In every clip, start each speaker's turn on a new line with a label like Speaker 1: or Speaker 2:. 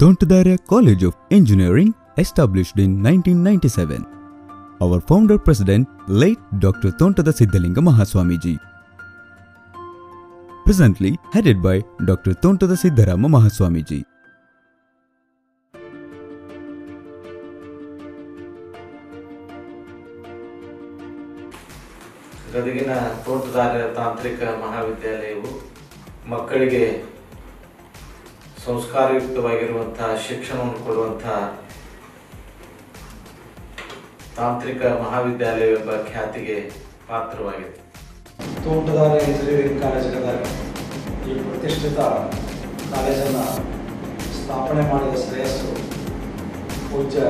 Speaker 1: Tontadara College of Engineering, established in 1997. Our founder president, late Dr. Tontada Siddhalinga Mahaswamiji. Presently headed by Dr. Tontada Siddharama Mahaswamiji.
Speaker 2: ಗದಗಿನ ತೋಟದಾರ್ಯ ತಾಂತ್ರಿಕ ಮಹಾವಿದ್ಯಾಲಯವು ಮಕ್ಕಳಿಗೆ ಸಂಸ್ಕಾರಯುಕ್ತವಾಗಿರುವಂತಹ ಶಿಕ್ಷಣವನ್ನು ಕೊಡುವಂತಹ ತಾಂತ್ರಿಕ ಮಹಾವಿದ್ಯಾಲಯವೆಂಬ ಖ್ಯಾತಿಗೆ ಪಾತ್ರವಾಗಿದೆ.
Speaker 3: Tontadarya engineering college Gadag. ಈ ಪ್ರತಿಷ್ಠಿತ ಕಾಲೇಜನ್ನು ಸ್ಥಾಪನೆ ಮಾಡಿದ ಶ್ರೇಯಸ್ಸು ಪೂಜ್ಯ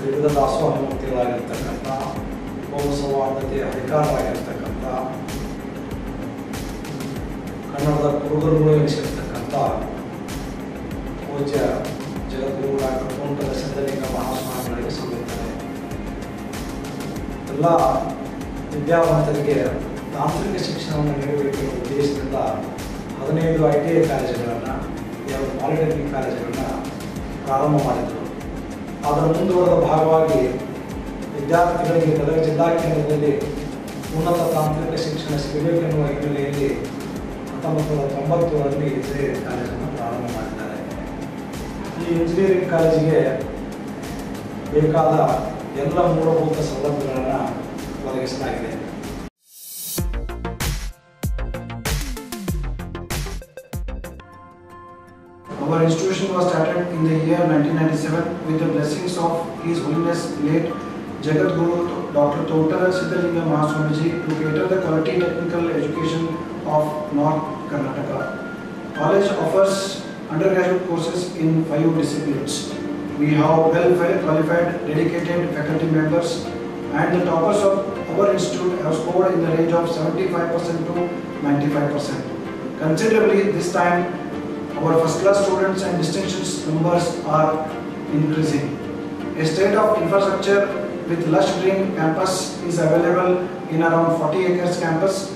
Speaker 3: ವಿವಿಧ ದಾಸೋಹ ಮುಕ್ತಿಗಳಾಗಿರ್ತಕ್ಕಂಥ ಬಹುಸೌಹಾರ್ದತೆಯ ಅಧಿಕಾರವಾಗಿರ್ತಕ್ಕಂಥ ಕನ್ನಡದ ಕುರುಗರುಗಳು ಎನಿಸಿರ್ತಕ್ಕಂಥ ಪೂಜ್ಯ ಜಗದ್ಗುರು ಡಾಕ್ಟರ್ ಸಿದ್ಧಲಿಂಗ ಮಹಾಸ್ವಾಮಿಗಳಿಗೆ ಸಲ್ಲುತ್ತದೆ ಎಲ್ಲ ವಿದ್ಯಾವಂತರಿಗೆ ತಾಂತ್ರಿಕ ಶಿಕ್ಷಣವನ್ನು ನೀಡಬೇಕು ಎಂಬ ಉದ್ದೇಶದಿಂದ ಹದಿನೈದು ಐ ಟಿ ಐ ಕಾಲೇಜುಗಳನ್ನು ಎರಡು ಪಾಲಿಟೆಕ್ನಿಕ್ ಕಾಲೇಜುಗಳನ್ನು ಪ್ರಾರಂಭ ಮಾಡಿದರು. ಅದರ ಮುಂದುವರೆದ ಭಾಗವಾಗಿ ವಿದ್ಯಾರ್ಥಿಗಳಿಗೆ ಗದಗ ಜಿಲ್ಲಾ ಕೇಂದ್ರದಲ್ಲಿ ಉನ್ನತ ತಾಂತ್ರಿಕ ಶಿಕ್ಷಣ ಸಿಗಬೇಕೆನ್ನುವ ಹಿನ್ನೆಲೆಯಲ್ಲಿ ಹತ್ತೊಂಬತ್ತು ನೂರ ತೊಂಬತ್ತರಲ್ಲಿ ಇಂಜಿನಿಯರಿಂಗ್ ಕಾಲೇಜನ್ನು ಪ್ರಾರಂಭ ಮಾಡಿದ್ದಾರೆ ಈ ಇಂಜಿನಿಯರಿಂಗ್ ಕಾಲೇಜಿಗೆ ಬೇಕಾದ ಎಲ್ಲ ಮೂಲಭೂತ ಸೌಲಭ್ಯಗಳನ್ನು ಒದಗಿಸಲಾಗಿದೆ
Speaker 4: Our institution was started in the year 1997 with the blessings of His Holiness late Jagat Guru Dr. Tontada Siddhalinga Mahaswamiji to cater the quality technical education of North Karnataka. College offers undergraduate courses in five disciplines. We have well qualified, dedicated faculty members and the toppers of our institute have scored in the range of 75% to 95%. Considerably this time our first class students and distinctions numbers are increasing. A state of infrastructure with lush green campus is available in around 40 acres campus.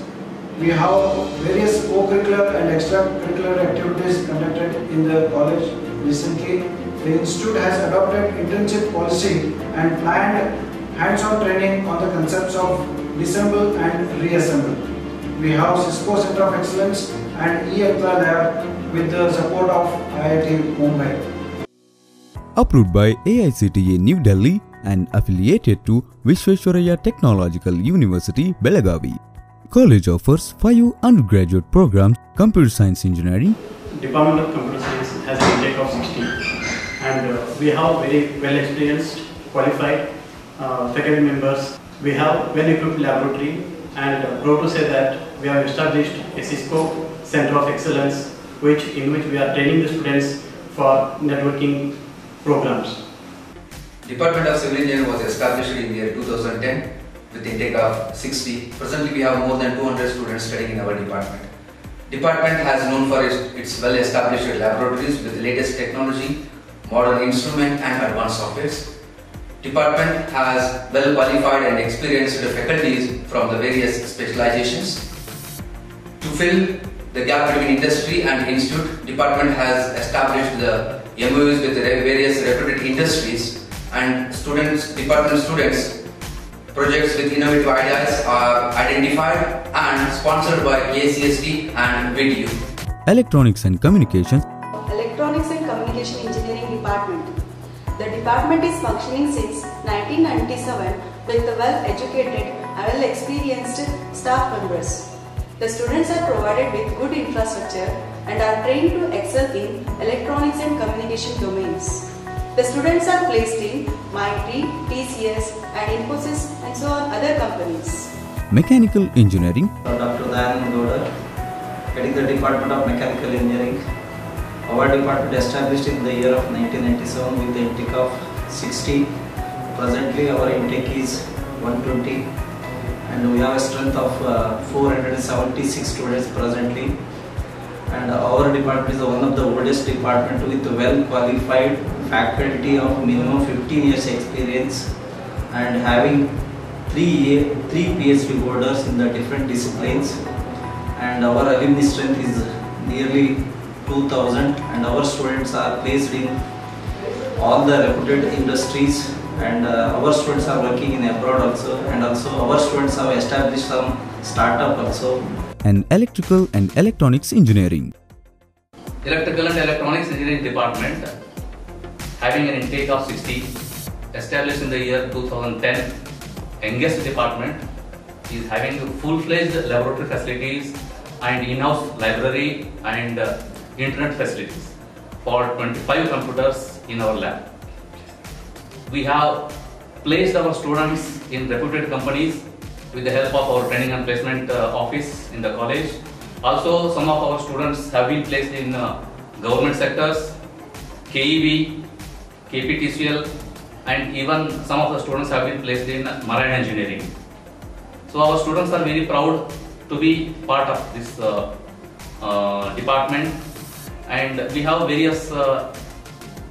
Speaker 4: We have various co-curricular and extracurricular activities conducted in the college recently. The institute has adopted internship policy and planned hands-on training on the concepts of disassemble and reassemble. We have Cisco Center of Excellence and eYantra lab with the support of IIT Mumbai.
Speaker 1: Approved by AICTE New Delhi and affiliated to Visvesvaraya Technological University, Belagavi. College offers five undergraduate programs Computer Science Engineering,
Speaker 5: Department of Computer Science has an intake of 60 and uh, we have very well experienced, qualified uh, faculty members. We have well equipped laboratory and uh, proud to say that we have established a Cisco Center of Excellence which in which we are training the students for networking programs.
Speaker 6: Department of Civil Engineering was established in the year 2010 with intake of 60. Presently, we have more than 200 students studying in our department. Department has known for its, well-established laboratories with latest technology, modern instrument and advanced softwares. Department has well-qualified and experienced faculties from the various specializations. To fill the gap between industry and institute, department has established the MOUs with various reputed industries and students, department students projects with innovative ideas are identified and sponsored by ACST and VTU.
Speaker 1: Electronics and Communications,
Speaker 7: Electronics and Communication Engineering Department. The department is functioning since 1997 with the well-educated and well-experienced staff members. The students are provided with good infrastructure and are trained to excel in electronics and communication domains. The students are placed in MIT, TCS and Infosys and so on other companies.
Speaker 1: Mechanical Engineering,
Speaker 8: Dr. Dayanand Gowda, heading the Department of Mechanical Engineering. Our department established in the year of 1997 with the intake of 60. Presently our intake is 120 and we have a strength of uh, 476 students presently. And our department is one of the oldest department with well qualified faculty of minimum 15 years experience and having three, three PhD holders in the different disciplines. And our alumni strength is nearly 2000 and our students are placed in all the reputed industries. And uh, our students are working in abroad also. And also our students have established some startup also.
Speaker 1: And Electrical and Electronics Engineering.
Speaker 9: Electrical and Electronics Engineering Department having an intake of 60 established in the year 2010 youngest department is having full-fledged laboratory facilities and in-house library and uh, internet facilities for 25 computers in our lab. We have placed our students in reputed companies with the help of our training and placement uh, office in the college. Also, some of our students have been placed in uh, government sectors, KEB, KPTCL, and even some of the students have been placed in marine engineering. So our students are very proud to be part of this uh, uh, department and we have various uh,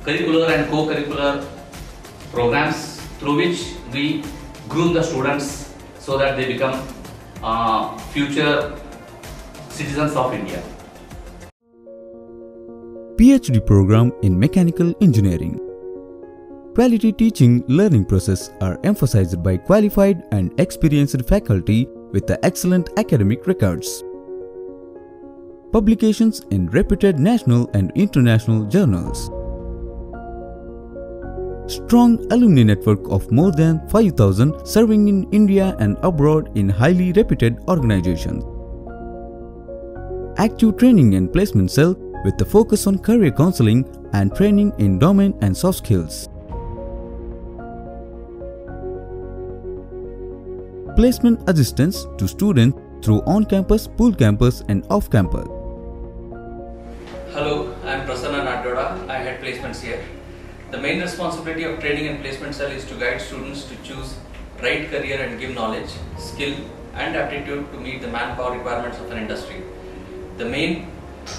Speaker 9: curricular and co-curricular programs through which we groom the students so that they become uh, future citizens of India.
Speaker 1: PhD program in Mechanical Engineering. Quality teaching learning process are emphasized by qualified and experienced faculty with the excellent academic records. Publications in reputed national and international journals. Strong alumni network of more than 5000 serving in India and abroad in highly reputed organizations. Active training and placement cell with the focus on career counseling and training in domain and soft skills. Placement assistance to students through on-campus, pool campus and off-campus.
Speaker 9: Hello, I am Prasanna Nadoda. I head placements here. The main responsibility of training and placement cell is to guide students to choose right career and give knowledge, skill and aptitude to meet the manpower requirements of an industry. The main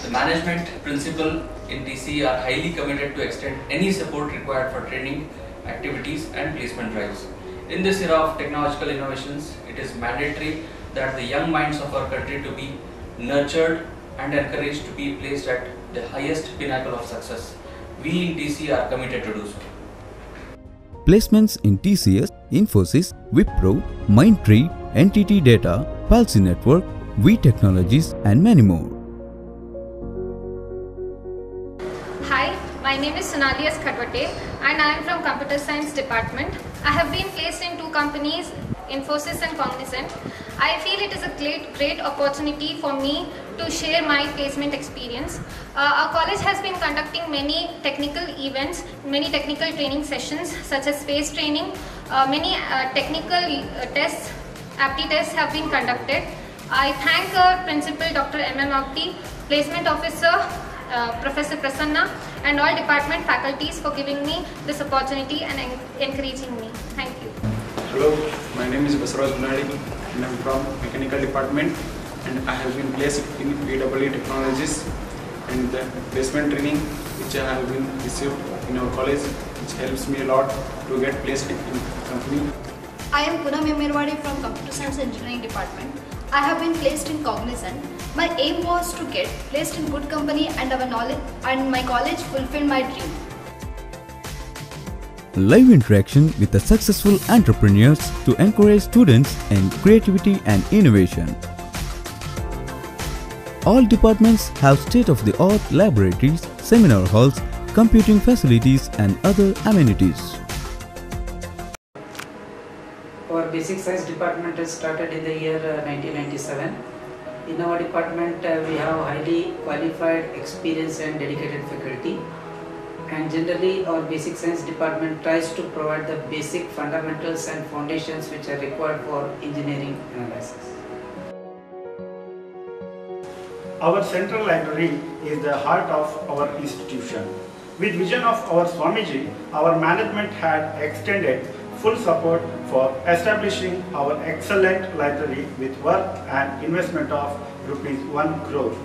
Speaker 9: the management principal in TC are highly committed to extend any support required for training activities and placement drives. In this era of technological innovations, it is mandatory that the young minds of our country to be nurtured and encouraged to be placed at the highest pinnacle of success. We in TC are committed to do so.
Speaker 1: Placements in TCS, Infosys, Wipro, Mindtree, NTT Data, Palsy Network, V Technologies and many more.
Speaker 10: Hi, my name is Sonali S. Khadwate and I am from Computer Science Department. I have been placed in two companies, Infosys and Cognizant. I feel it is a great, great opportunity for me to share my placement experience. Uh, our college has been conducting many technical events, many technical training sessions such as space training. Uh, many uh, technical uh, tests, apti tests have been conducted. I thank our principal Dr. M. M. Apti, placement officer uh, Professor Prasanna and all department faculties for giving me this opportunity and en encouraging me. Thank you.
Speaker 11: Hello, my name is Basaraj Gunadi and I am from Mechanical Department and I have been placed in PWE Technologies and the placement training which I have been received in our college which helps me a lot to get placed in company.
Speaker 12: I am Poonam Emirwadi from Computer Science Engineering Department. I have been placed in Cognizant. My aim was to get placed in good company and our knowledge and my college fulfilled my dream.
Speaker 1: Live interaction with the successful entrepreneurs to encourage students in creativity and innovation. All departments have state-of-the-art laboratories, seminar halls, computing facilities and other amenities.
Speaker 3: Our basic science department has started in the year uh, 1997. In our department, uh, we have highly qualified, experienced and dedicated faculty. And generally, our basic science department tries to provide the basic fundamentals and foundations which are required for engineering analysis.
Speaker 13: Our central library is the heart of our institution. With vision of our Swamiji, our management had extended full support for establishing our excellent library with worth and investment of rupees 1 crore.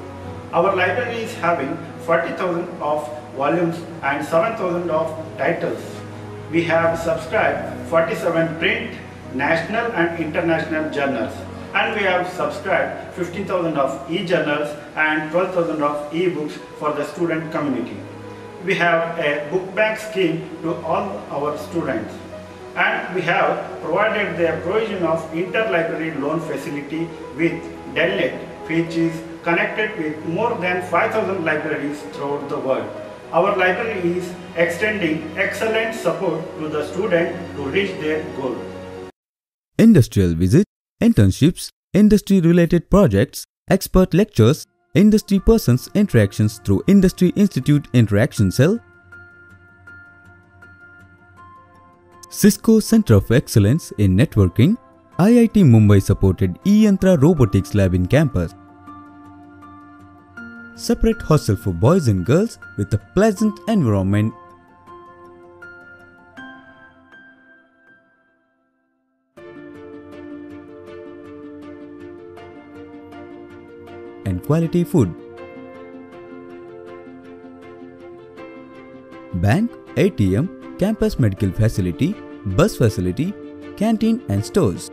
Speaker 13: Our library is having 40,000 of volumes and 7,000 of titles. We have subscribed 47 print, national and international journals and we have subscribed 15,000 of e-journals and 12,000 of e-books for the student community. We have a book bank scheme to all our students and we have provided the provision of interlibrary loan facility with Delnet which is connected with more than 5,000 libraries throughout the world. Our library is extending excellent support to the student to reach their goal.
Speaker 1: Industrial visit, internships, industry related projects, expert lectures, industry persons interactions through Industry Institute Interaction Cell, Cisco Center of Excellence in Networking, IIT Mumbai supported eYantra Robotics Lab in campus, separate hostel for boys and girls with a pleasant environment and quality food. Bank, ATM, campus medical facility, bus facility, canteen and stores.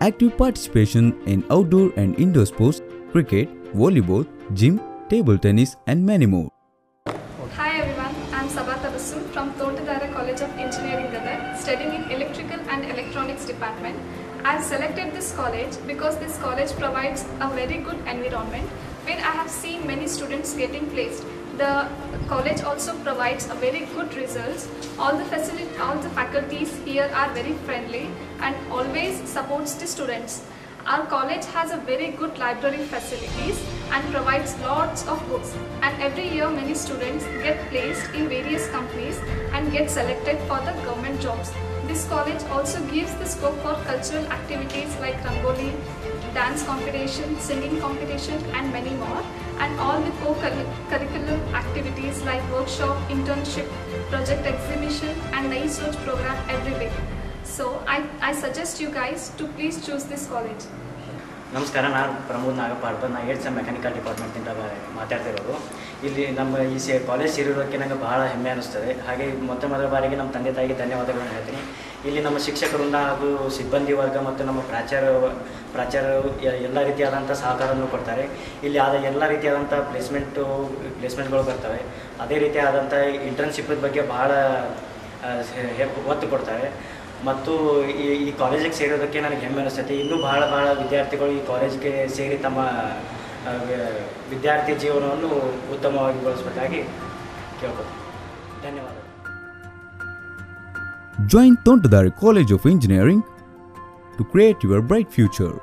Speaker 1: Active participation in outdoor and indoor sports, cricket, volleyball, gym, table tennis and many more.
Speaker 14: Hi everyone, I am Sabha Tabassum from Tontadarya College of Engineering Gadag, studying in Electrical and Electronics Department. I have selected this college because this college provides a very good environment where I have seen many students getting placed. The college also provides a very good results. All the facility, all the faculties here are very friendly and always supports the students. Our college has a very good library facilities and provides lots of books. And every year many students get placed in various companies and get selected for the government jobs. This college also gives the scope for cultural activities like Rangoli, dance competition, singing competition and many more and all with co-curricular activities like workshop, internship, project exhibition and nice search program every week. So I, I suggest you guys to please choose this college.
Speaker 15: ನಮಸ್ಕಾರ ನಾನು ಪ್ರಮೋದ್ ನಾಗಪಾರ್ಪ ನಾನು eight sem mechanical ಡಿಪಾರ್ಟ್ಮೆಂಟಿಂದ ಮಾತಾಡ್ತಿರೋದು ಇಲ್ಲಿ ನಮ್ಮ ಈ ಸೇ college ಸೇರಿರೋಕ್ಕೆ ನನಗೆ ಬಹಳ ಹೆಮ್ಮೆ ಅನ್ನಿಸ್ತದೆ ಹಾಗೆ ಮೊತ್ತ ಮೊದಲ ಬಾರಿಗೆ ನಮ್ಮ ತಂದೆ ತಾಯಿಗೆ ಧನ್ಯವಾದಗಳನ್ನು ಹೇಳ್ತೀನಿ ಇಲ್ಲಿ ನಮ್ಮ ಶಿಕ್ಷಕರಿಂದ ಹಾಗೂ ಸಿಬ್ಬಂದಿ ವರ್ಗ ಮತ್ತು ನಮ್ಮ ಪ್ರಾಚಾರ ಪ್ರಾಚಾರ್ಯರು ಎ- ಎಲ್ಲ ರೀತಿಯಾದಂಥ ಸಹಕಾರವನ್ನು ಕೊಡ್ತಾರೆ. ಇಲ್ಲಿ ಆದ ಎಲ್ಲ ರೀತಿಯಾದಂಥ ಪ್ಲೇಸ್ಮೆಂಟು ಪ್ಲೇಸ್ಮೆಂಟ್ಗಳು ಬರ್ತವೆ. ಅದೇ ರೀತಿಯಾದಂಥ ಇಂಟರ್ನ್ಶಿಪ್ ಬಗ್ಗೆ ಬಹಳ ಒತ್ತು ಕೊಡ್ತಾರೆ. ಮತ್ತು ಈ ಈ ಕಾಲೇಜಿಗೆ ಸೇರೋದಕ್ಕೆ ನನಗೆ ಹೆಮ್ಮೆ ಅನಿಸ್ತೈತಿ. ಇನ್ನೂ ಭಾಳ ಭಾಳ ವಿದ್ಯಾರ್ಥಿಗಳು ಈ ಕಾಲೇಜಿಗೆ ಸೇರಿ ತಮ್ಮ ವಿದ್ಯಾರ್ಥಿ ಜೀವನವನ್ನು ಉತ್ತಮವಾಗಿ ಬಳಸಬೇಕಾಗಿ ಕೇಳ್ಕೊತೀನಿ ಧನ್ಯವಾದ
Speaker 1: Join Tontadarya College of Engineering to create your bright future.